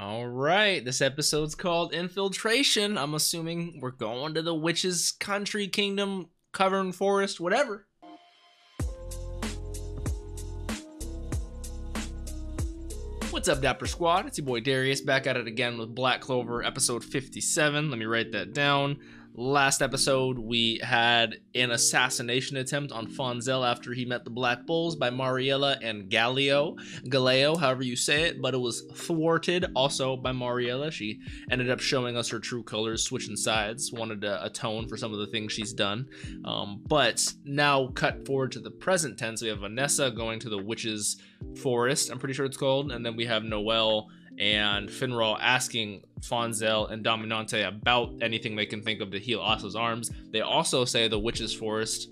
All right, this episode's called Infiltration. I'm assuming we're going to the witch's country, kingdom, cavern, forest, whatever. What's up, Dapper Squad? It's your boy Darius back at it again with Black Clover episode 57. Let me write that down. Last episode, we had an assassination attempt on Fanzell after he met the Black Bulls by Mariella and Galio. Galeo, however you say it, but it was thwarted also by Mariella. She ended up showing us her true colors, switching sides, wanted to atone for some of the things she's done. Um, but now, cut forward to the present tense, we have Vanessa going to the Witch's Forest, I'm pretty sure it's called, and then we have Noelle and Finral asking Fanzell and Dominante about anything they can think of to heal Asta's arms. They also say the Witch's Forest.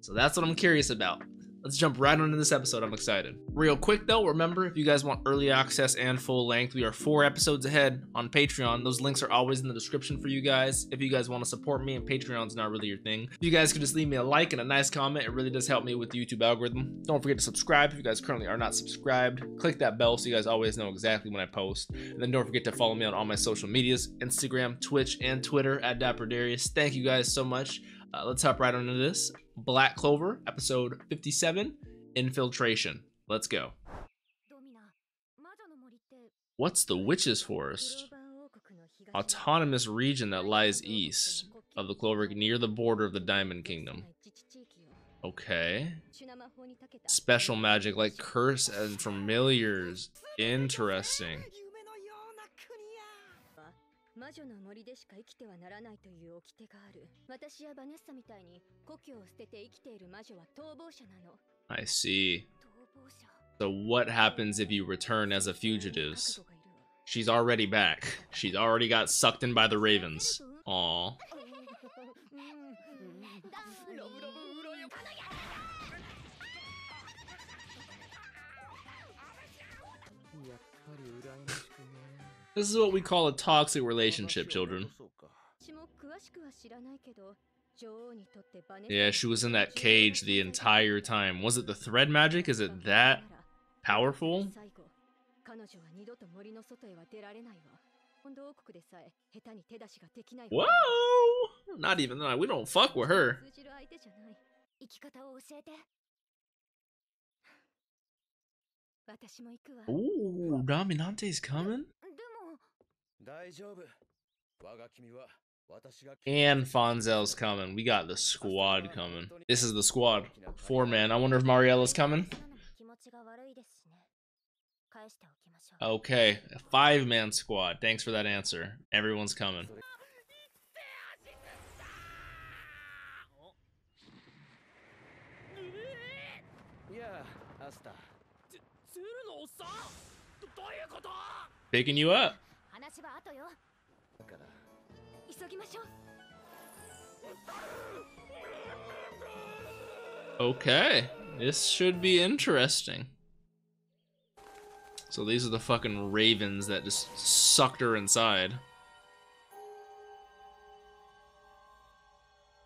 So that's what I'm curious about. Let's jump right into this episode. I'm excited. Real quick though, remember if you guys want early access and full length, we are four episodes ahead on Patreon. Those links are always in the description for you guys. If you guys want to support me and Patreon's not really your thing, you guys can just leave me a like and a nice comment. It really does help me with the YouTube algorithm. Don't forget to subscribe if you guys currently are not subscribed. Click that bell so you guys always know exactly when I post. And then don't forget to follow me on all my social medias, Instagram, Twitch, and Twitter at Dapper Darius. Thank you guys so much. Uh, let's hop right into this. Black Clover, episode 57, Infiltration. Let's go. What's the Witch's Forest? Autonomous region that lies east of the Clover near the border of the Diamond Kingdom. Okay. Special magic like curse and familiars. Interesting. 魔女の森でしか生きてはならないという掟がある。私やバネッサみたいに故郷を捨てて生きている魔女は逃亡者なの。I see. So what happens if you return as a fugitive? She's already back. She's already got sucked in by the ravens. Aww. This is what we call a toxic relationship, children. Yeah, she was in that cage the entire time. Was it the thread magic? Is it that powerful? Whoa! Not even that. We don't fuck with her. Ooh, Dominante's coming? And Fanzell's coming. We got the squad coming. This is the squad. Four man. I wonder if Mariella's coming. Okay, a five man squad. Thanks for that answer. Everyone's coming. Picking you up. Okay, this should be interesting. So these are the fucking ravens that just sucked her inside.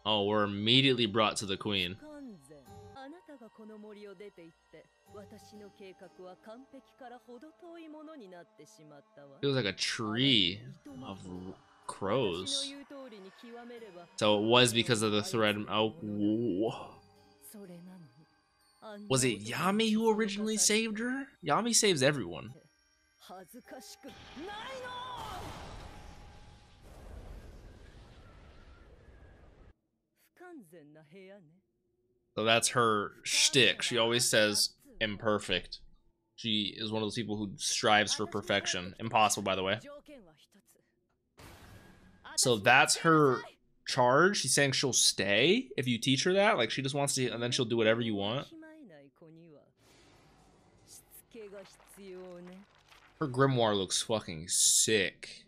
Oh, we're immediately brought to the queen. この森を出て行って私の計画は完璧からほど遠いものになってしまったわ It was like a tree of crows So it was because of the thread Oh Was it Yami who originally saved her? Yami saves everyone 恥ずかしくないの不完全な部屋ね So that's her shtick. She always says imperfect. She is one of those people who strives for perfection. Impossible, by the way. So that's her charge. She's saying she'll stay if you teach her that. Like she just wants to, and then she'll do whatever you want. Her grimoire looks fucking sick.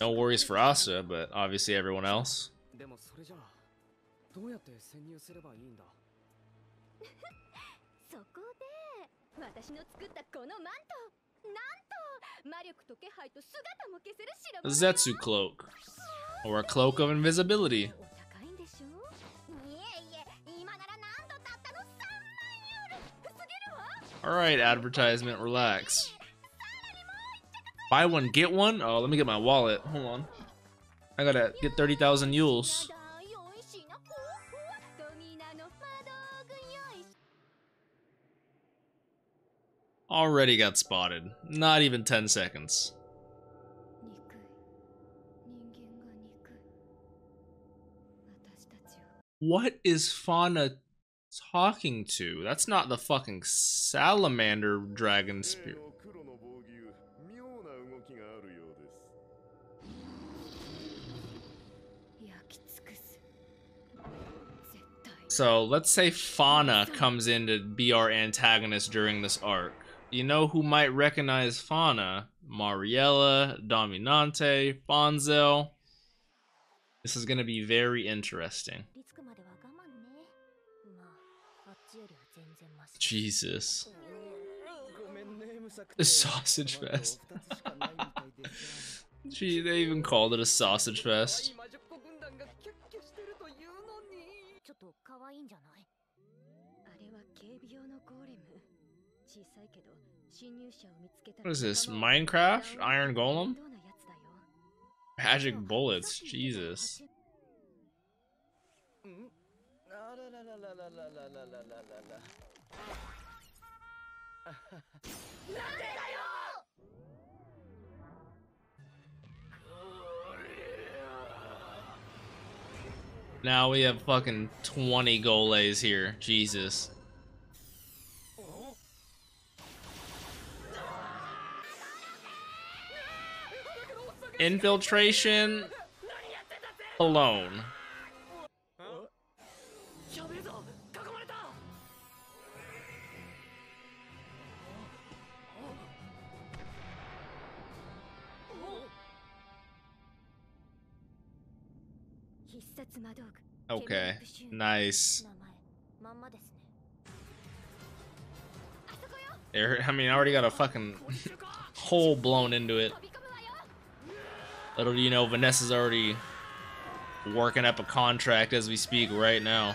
No worries for Asta, but obviously everyone else. Zetsu cloak or a cloak of invisibility Alright, advertisement, relax. Buy one, get one? Oh, let me get my wallet. Hold on. I gotta get 30,000 yules. Already got spotted. Not even 10 seconds. What is Fana talking to? That's not the fucking salamander dragon spirit. So let's say Fana comes in to be our antagonist during this arc. You know who might recognize Fana? Mariella, Dominante, Fanzell. This is going to be very interesting. Jesus. A sausage fest. Gee, they even called it a sausage fest. What is this? Minecraft? Iron Golem? Magic bullets, Jesus. Now we have fucking 20 goleys here. Jesus. Infiltration alone. Okay, nice. There, I mean, I already got a fucking hole blown into it. Little do you know, Vanessa's already working up a contract as we speak right now.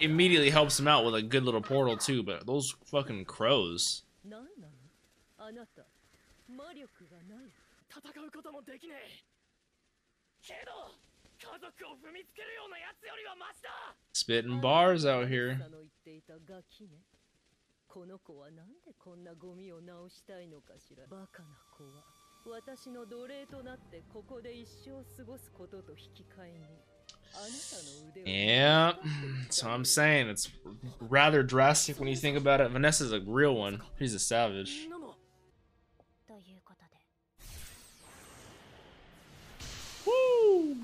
immediately helps him out with a good little portal too, but those fucking crows. あなた魔力がない戦うこともできねえけど Spitting bars out here. この子はなんでこんなゴミを直したいのかしらバカな子は私の奴隷となってここで一生過ごすことと引き換えに yeah, so I'm saying it's rather drastic when you think about it. Vanessa's a real one. She's a savage. Woo!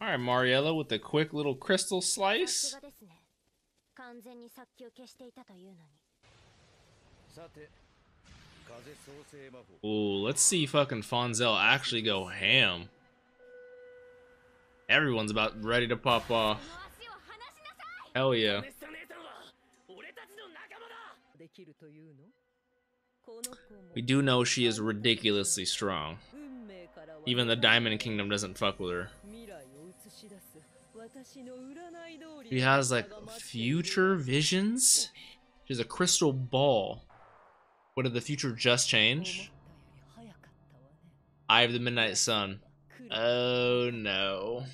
Alright, Mariella with a quick little crystal slice. Ooh, let's see fucking Fanzell actually go ham. Everyone's about ready to pop off. Hell yeah. We do know she is ridiculously strong. Even the Diamond Kingdom doesn't fuck with her. She has like future visions. She's a crystal ball. What did the future just change? Eye of the Midnight Sun. Oh no.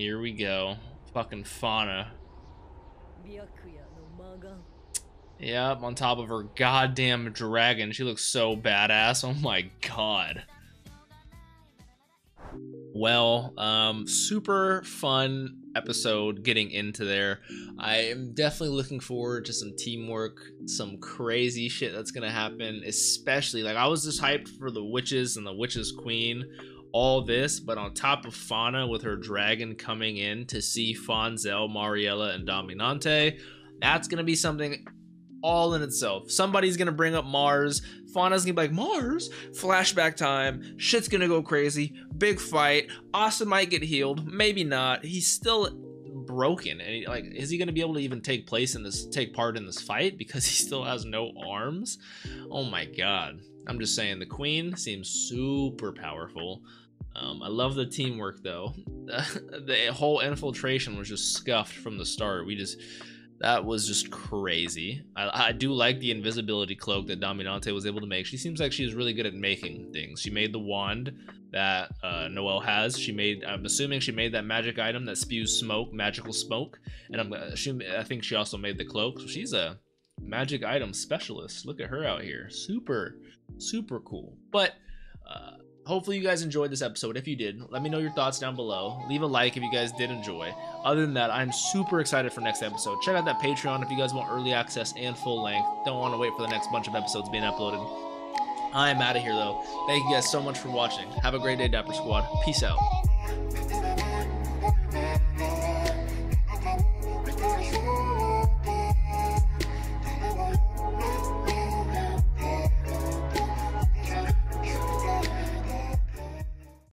Here we go. Fucking Fana. Yep, on top of her goddamn dragon. She looks so badass. Oh my god. Well, um, super fun episode getting into there. I am definitely looking forward to some teamwork, some crazy shit that's gonna happen. Especially like I was just hyped for the witches and the witches queen, all this, but on top of Fana with her dragon coming in to see Fanzell, Mariella, and Dominante, that's gonna be something all in itself. Somebody's gonna bring up Mars. Fana's gonna be like, Mars? Flashback time. Shit's gonna go crazy. Big fight. Austin might get healed. Maybe not. He's still broken. And he, like, is he gonna be able to even take place in this, take part in this fight? Because he still has no arms. Oh my god. I'm just saying, the queen seems super powerful. Um, I love the teamwork though. the whole infiltration was just scuffed from the start. We just that was just crazy. I, I, do like the invisibility cloak that Dominante was able to make. She seems like she's really good at making things. She made the wand that uh, Noelle has. She made. I'm assuming she made that magic item that spews smoke, magical smoke, and I'm assuming. I think she also made the cloak. So she's a magic item specialist. Look at her out here. Super, super cool. But. Uh, hopefully you guys enjoyed this episode. If you did, let me know your thoughts down below. Leave a like if you guys did enjoy. Other than that, I'm super excited for next episode. Check out that Patreon if you guys want early access and full length. Don't want to wait for the next bunch of episodes being uploaded. I'm out of here though. Thank you guys so much for watching. Have a great day, Dapper Squad. Peace out.